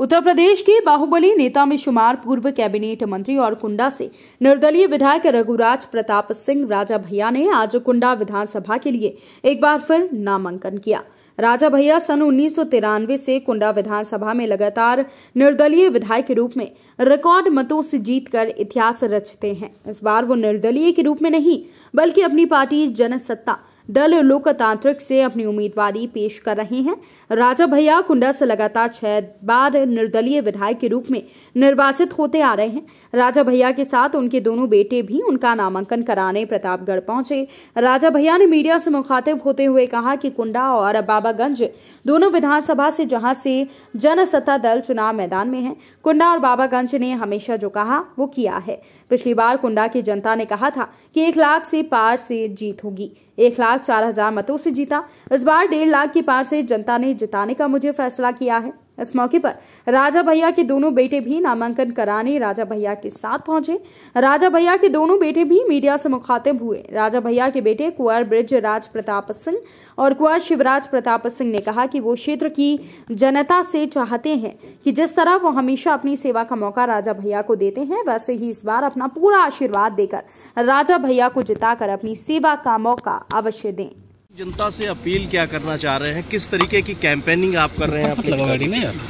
उत्तर प्रदेश के बाहुबली नेता में शुमार पूर्व कैबिनेट मंत्री और कुंडा से निर्दलीय विधायक रघुराज प्रताप सिंह राजा भैया ने आज कुंडा विधानसभा के लिए एक बार फिर नामांकन किया। राजा भैया सन उन्नीस सौ तिरानवे से कुंडा विधानसभा में लगातार निर्दलीय विधायक के रूप में रिकॉर्ड मतों से जीतकर इतिहास रचते हैं। इस बार वो निर्दलीय के रूप में नहीं, बल्कि अपनी पार्टी जनसत्ता दल लोकतांत्रिक से अपनी उम्मीदवारी पेश कर रहे हैं। राजा भैया कुंडा से लगातार छह बार निर्दलीय विधायक के रूप में निर्वाचित होते आ रहे हैं। राजा भैया के साथ उनके दोनों बेटे भी उनका नामांकन कराने प्रतापगढ़ पहुँचे। राजा भैया ने मीडिया से मुखातिब होते हुए कहा कि कुंडा और बाबागंज दोनों विधानसभा से जहाँ से जनसत्ता दल चुनाव मैदान में है। कुंडा और बाबागंज ने हमेशा जो कहा, वो किया है। पिछली बार कुंडा की जनता ने कहा था कि एक लाख से पार से जीत होगी। एक लाख चार हज़ार मतों से जीता। इस बार डेढ़ लाख के पार से जनता ने जिताने का मुझे फैसला किया है। इस मौके पर राजा भैया के दोनों बेटे भी नामांकन कराने राजा भैया के साथ पहुँचे। राजा भैया के दोनों बेटे भी मीडिया से मुखातिब हुए। राजा भैया के बेटे कुंवर ब्रिज राज प्रताप सिंह और कुंवर शिवराज प्रताप सिंह ने कहा कि वो क्षेत्र की जनता से चाहते हैं कि जिस तरह वो हमेशा अपनी सेवा का मौका राजा भैया को देते हैं, वैसे ही इस बार अपना पूरा आशीर्वाद देकर राजा भैया को जिताकर अपनी सेवा का मौका अवश्य दें। जनता से अपील क्या करना चाह रहे हैं किस तरीके की कैंपेनिंग आप कर रहे हैं अपनी गाड़ी में यार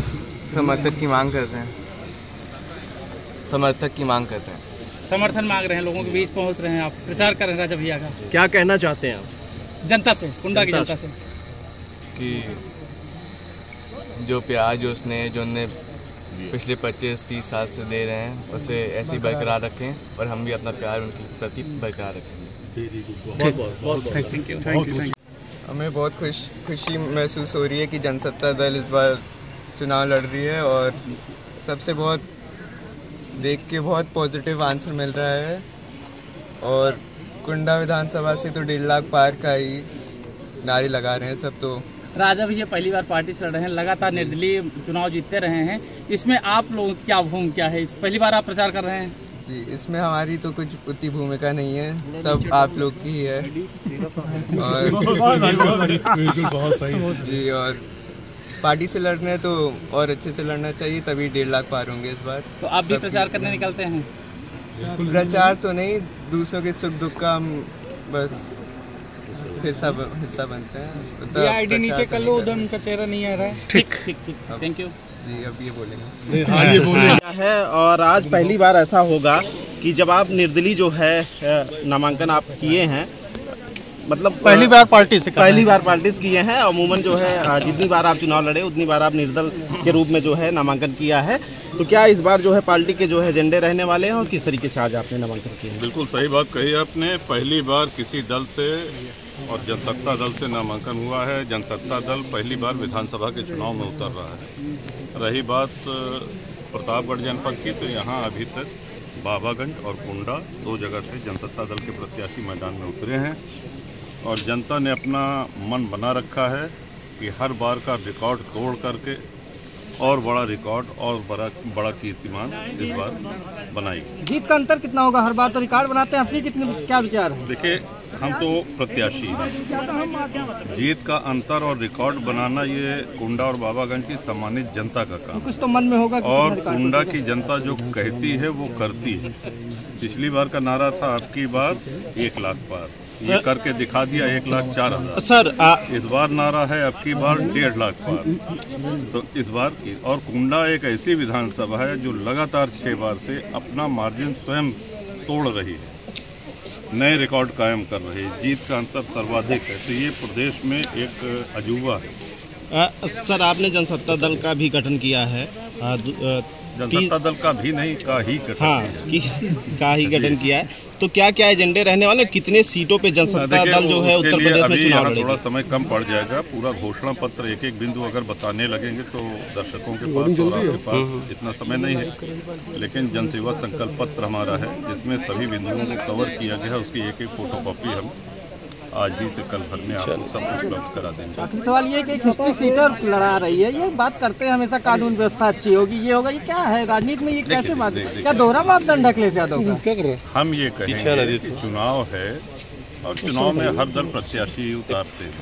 समर्थक की मांग करते हैं समर्थक की मांग करते हैं समर्थन मांग रहे हैं लोगों के बीच पहुँच रहे हैं आप प्रचार कर रहे हैं राजा भैया का क्या कहना चाहते हैं आप जनता से कुंडा की जनता से कि जो प्यार जो स्नेह जो उन्हें पिछले पच्चीस तीस साल से दे रहे हैं उसे ऐसे ही बरकरार रखें और हम भी अपना प्यार उनके प्रति बरकरार रखेंगे थैंक यू थैंक यू हमें बहुत खुश, खुशी महसूस हो रही है कि जनसत्ता दल इस बार चुनाव लड़ रही है और सबसे बहुत देख के बहुत पॉजिटिव आंसर मिल रहा है। और कुंडा विधानसभा से तो डेढ़ लाख पार का ही नारे लगा रहे हैं सब तो। राजा भैया पहली बार पार्टी से लड़ रहे हैं, लगातार निर्दलीय चुनाव जीतते रहे हैं। इसमें आप लोगों की क्या भूमिका है? इस पहली बार आप प्रचार कर रहे हैं। जी इसमें हमारी तो कुछ उतनी भूमिका नहीं है सब आप लोग की ही। है और जी और पार्टी से लड़ने तो और अच्छे से लड़ना चाहिए तभी डेढ़ लाख पार होंगे इस बार। तो आप भी प्रचार करने निकलते हैं? प्रचार तो नहीं दूसरों के सुख दुख का हम बस हिस्सा हिस्सा बनते हैं। तो आईडी नीचे कर लो उधर उनका चेहरा नहीं आ रहा है। ठीक। ठीक ठीक थैंक यू। जी अब ये बोलेंगे। हाँ है और आज पहली बार ऐसा होगा कि जब आप निर्दलीय जो है नामांकन आप किए हैं मतलब पहली बार पार्टी से पहली बार पार्टी से किए हैं अमूमन जो है जितनी बार आप चुनाव लड़े उतनी बार आप निर्दल के रूप में जो है नामांकन किया है। तो क्या इस बार जो है पार्टी के जो है एजेंडे रहने वाले हैं और किस तरीके से आज आपने नामांकन किया है? बिल्कुल सही बात कही आपने। पहली बार किसी दल से और जनसत्ता दल से नामांकन हुआ है। जनसत्ता दल पहली बार विधानसभा के चुनाव में उतर रहा है। रही बात प्रतापगढ़ जनपद की तो यहाँ अभी तक बाबागंज और कुंडा दो जगह से जनसत्ता दल के प्रत्याशी मैदान में उतरे हैं। और जनता ने अपना मन बना रखा है कि हर बार का रिकॉर्ड तोड़ करके और बड़ा रिकॉर्ड और बड़ा बड़ा कीर्तिमान इस बार बनाएगी जीत का अंतर कितना होगा? हर बार तो रिकॉर्ड बनाते हैं अपनी कितने क्या विचार है? देखिए हम तो प्रत्याशी हैं। जीत का अंतर और रिकॉर्ड बनाना ये कुंडा और बाबागंज की सम्मानित जनता का काम कुछ तो मन में होगा और कुंडा की जनता जो कहती है वो करती है। पिछली बार का नारा था आपकी बार एक लाख पार। ये करके दिखा दिया एक लाख चार हज़ार। सर आ... इस बार नारा है अब की बार डेढ़ लाख पार। तो इस बार की और कुंडा एक ऐसी विधानसभा है जो लगातार छह बार से अपना मार्जिन स्वयं तोड़ रही है। नए रिकॉर्ड कायम कर रही है जीत का अंतर सर्वाधिक है। तो ये प्रदेश में एक अजूबा है। अ, सर आपने जनसत्ता दल का भी गठन किया है। अ, दु- जनसत्ता दल का भी नहीं का ही गठन हाँ किया है। का ही गठन किया है। तो क्या क्या एजेंडे रहने वाले कितने सीटों पे जनसत्ता दल जो है उत्तर प्रदेश में चुनाव थोड़ा समय कम पड़ जाएगा। पूरा घोषणा पत्र एक एक बिंदु अगर बताने लगेंगे तो दर्शकों के पास और आपके पास इतना समय नहीं है। लेकिन जनसेवा संकल्प पत्र हमारा है जिसमें सभी बिंदुओं को कवर किया गया है। उसकी एक एक फ़ोटो कॉपी हम आज ही से कल भर में आपको सब कुछ उपलब्ध करा देंगे। आखिरी सवाल ये कि हिस्ट्री सीटर लड़ा रही है ये बात करते हैं हमेशा कानून व्यवस्था अच्छी होगी ये होगा ये क्या है? राजनीति में ये कैसे बात क्या दोहरा मापदंड अखिलेश यादव का? हम ये कहेंगे चुनाव है और चुनाव में हर दल प्रत्याशी उतारते हैं।